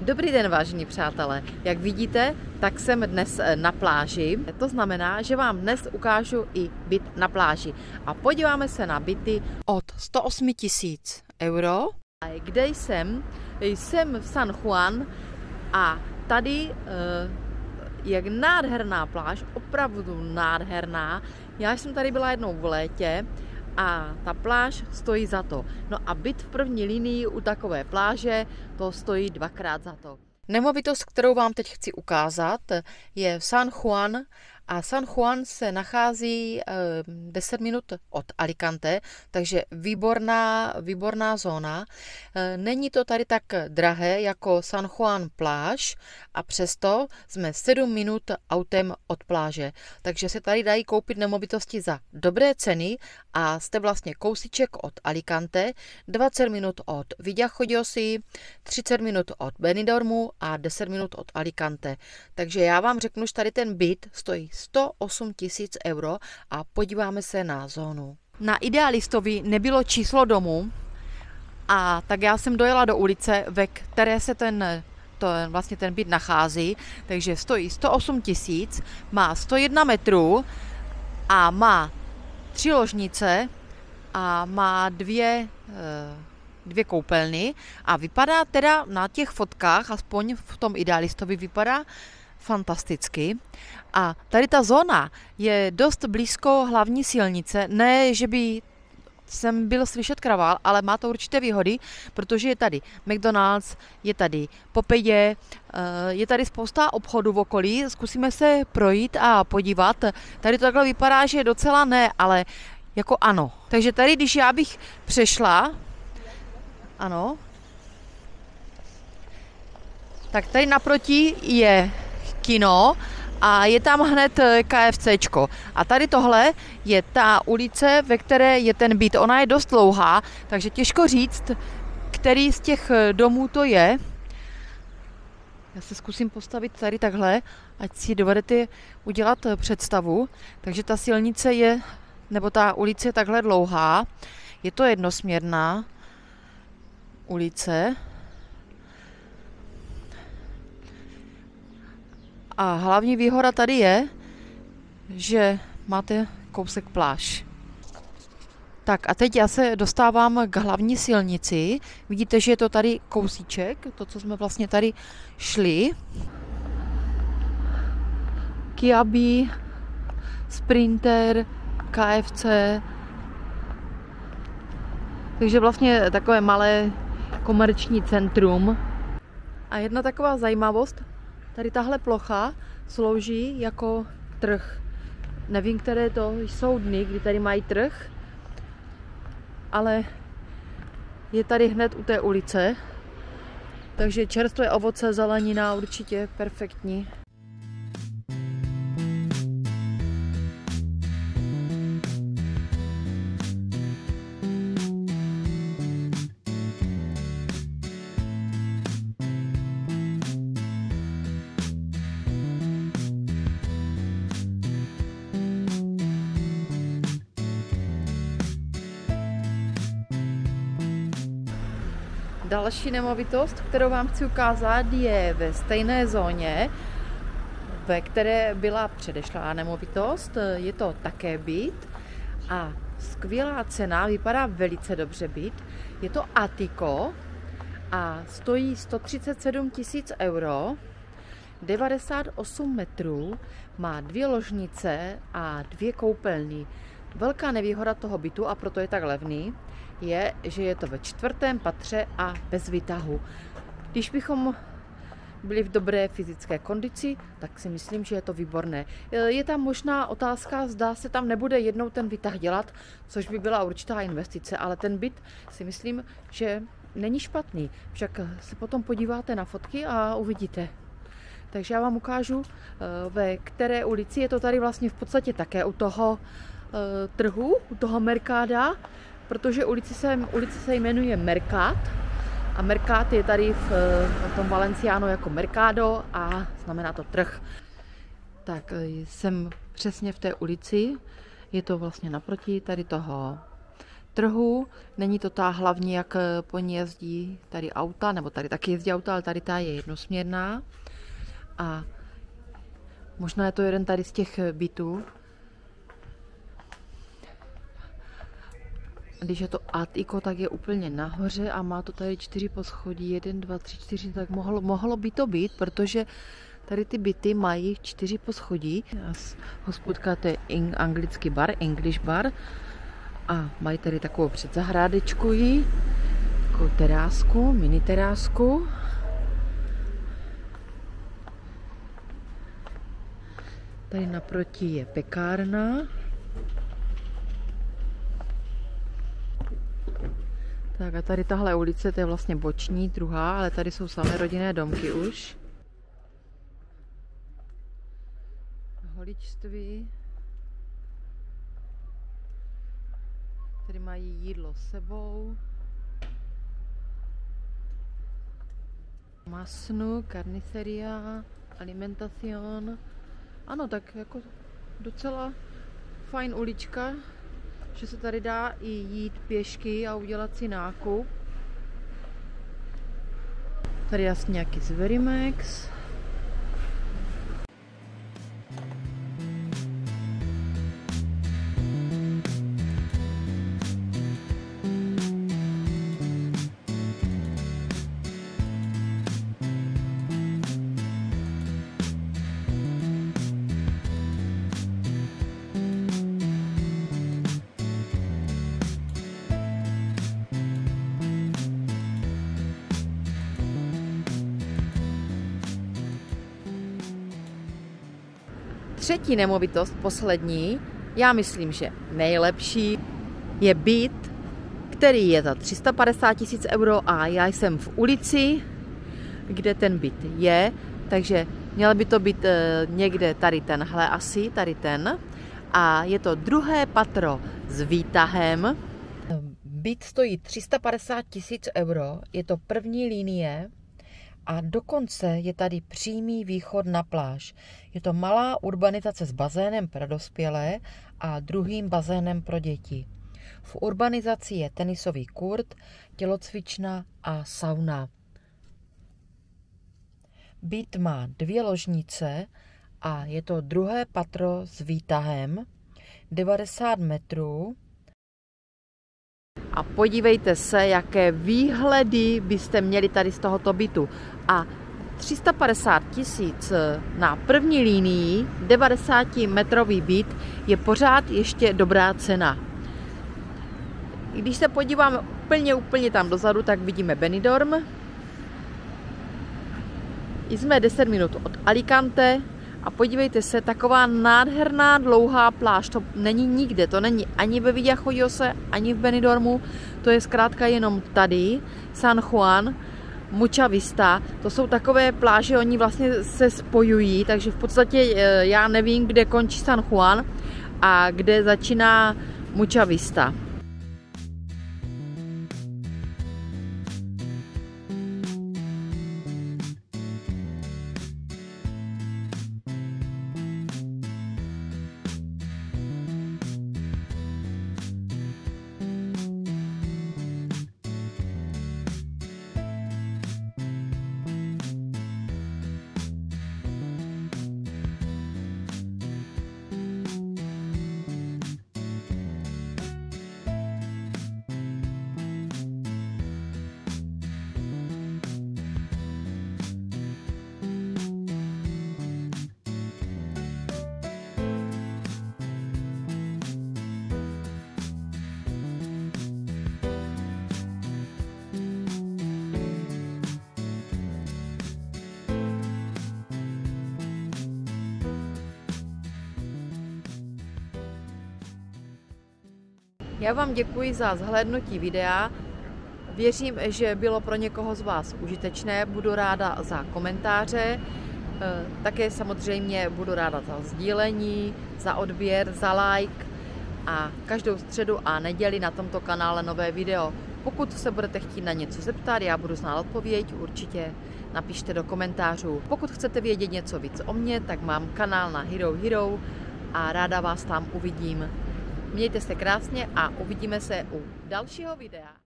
Dobrý den, vážení přátelé. Jak vidíte, tak jsem dnes eh, na pláži. To znamená, že vám dnes ukážu i byt na pláži. A podíváme se na byty od 108 tisíc euro. Kde jsem? Jsem v San Juan a tady eh, jak nádherná pláž, opravdu nádherná. Já jsem tady byla jednou v létě a ta pláž stojí za to. No a byt v první linii u takové pláže, to stojí dvakrát za to. Nemovitost, kterou vám teď chci ukázat, je v San Juan a San Juan se nachází 10 eh, minut od Alicante, takže výborná, výborná zóna. Eh, není to tady tak drahé jako San Juan pláž a přesto jsme 7 minut autem od pláže. Takže se tady dají koupit nemovitosti za dobré ceny a jste vlastně kousíček od Alicante, 20 minut od Villachojosi, 30 minut od Benidormu a 10 minut od Alicante. Takže já vám řeknu, že tady ten byt stojí 108 tisíc euro a podíváme se na zónu. Na idealistovi nebylo číslo domu a tak já jsem dojela do ulice, ve které se ten to vlastně ten byt nachází, takže stojí 108 tisíc, má 101 metrů a má tři ložnice a má dvě, eh, dvě koupelny a vypadá teda na těch fotkách, aspoň v tom idealistovi vypadá fantasticky. A tady ta zóna je dost blízko hlavní silnice, ne, že by jsem byl slyšet kravál, ale má to určité výhody, protože je tady McDonald's, je tady Popeye, eh, je tady spousta obchodů v okolí, zkusíme se projít a podívat. Tady to takhle vypadá, že docela ne, ale jako ano. Takže tady, když já bych přešla, ano, tak tady naproti je kino a je tam hned eh, KFCčko. A tady tohle je ta ulice, ve které je ten byt. Ona je dost dlouhá, takže těžko říct, který z těch eh, domů to je. Já se zkusím postavit tady takhle, ať si dovedete udělat eh, představu. Takže ta silnice je, nebo ta ulice je takhle dlouhá. Je to jednosměrná ulice. A hlavní výhoda tady je, že máte kousek pláž. Tak a teď já se dostávám k hlavní silnici. Vidíte, že je to tady kousíček, to, co jsme vlastně tady šli. Kiabi, Sprinter, KFC. Takže vlastně takové malé komerční centrum. A jedna taková zajímavost, Tady tahle plocha slouží jako trh. Nevím, které to jsou dny, kdy tady mají trh, ale je tady hned u té ulice. Takže čerstvé ovoce, zelenina určitě perfektní. Další nemovitost, kterou vám chci ukázat, je ve stejné zóně, ve které byla předešlá nemovitost. Je to také byt a skvělá cena, vypadá velice dobře byt. Je to Atiko a stojí 137 tisíc euro, 98 metrů, má dvě ložnice a dvě koupelny. Velká nevýhoda toho bytu, a proto je tak levný, je, že je to ve čtvrtém patře a bez výtahu. Když bychom byli v dobré fyzické kondici, tak si myslím, že je to výborné. Je tam možná otázka, zdá se tam nebude jednou ten výtah dělat, což by byla určitá investice, ale ten byt si myslím, že není špatný. Však se potom podíváte na fotky a uvidíte. Takže já vám ukážu, eh, ve které ulici je to tady vlastně v podstatě také u toho trhu, u toho Merkáda, protože ulici se, ulice se jmenuje Mercát a Mercát je tady v, v tom Valenciánu jako Mercado a znamená to trh. Tak jsem přesně v té ulici, je to vlastně naproti tady toho trhu. Není to ta hlavní, jak po ní jezdí tady auta, nebo tady taky jezdí auta, ale tady ta je jednosměrná. A možná je to jeden tady z těch bytů. Když je to atiko, tak je úplně nahoře a má to tady čtyři poschodí, jeden, dva, tři, čtyři, tak mohlo, mohlo by to být, protože tady ty byty mají čtyři poschodí. Hospodka to je anglický bar, English bar a mají tady takovou předzahrádečku jí, takovou terásku, mini terásku. Tady naproti je pekárna. Tak a tady tahle ulice, to je vlastně boční, druhá, ale tady jsou samé rodinné domky už. Holičství. Tady mají jídlo sebou. Masnu, carniceria, alimentacion. Ano, tak jako docela fajn ulička, že se tady dá i jít pěšky a udělat si nákup. Tady jasně nějaký Zverimex. Třetí nemovitost, poslední, já myslím, že nejlepší, je byt, který je za 350 tisíc euro a já jsem v ulici, kde ten byt je, takže měl by to být eh, někde tady tenhle asi, tady ten. A je to druhé patro s výtahem. Byt stojí 350 tisíc euro, je to první linie, a dokonce je tady přímý východ na pláž. Je to malá urbanizace s bazénem pro dospělé a druhým bazénem pro děti. V urbanizaci je tenisový kurt, tělocvična a sauna. Byt má dvě ložnice a je to druhé patro s výtahem, 90 metrů a podívejte se, jaké výhledy byste měli tady z tohoto bytu. A 350 tisíc na první línii, 90 metrový byt, je pořád ještě dobrá cena. Když se podíváme úplně, úplně tam dozadu, tak vidíme Benidorm. Jsme 10 minut od Alicante, a podívejte se, taková nádherná dlouhá pláž, to není nikde, to není ani ve Villajoyose, ani v Benidormu, to je zkrátka jenom tady, San Juan, Mucha Vista, to jsou takové pláže, oni vlastně se spojují, takže v podstatě eh, já nevím, kde končí San Juan a kde začíná Mucha Vista. Já vám děkuji za zhlédnutí videa. Věřím, že bylo pro někoho z vás užitečné. Budu ráda za komentáře. Eh, také samozřejmě budu ráda za sdílení, za odběr, za like a každou středu a neděli na tomto kanále nové video. Pokud se budete chtít na něco zeptat, já budu znát odpověď, určitě napište do komentářů. Pokud chcete vědět něco víc o mně, tak mám kanál na Hero Hero a ráda vás tam uvidím. Mějte se krásně a uvidíme se u dalšího videa.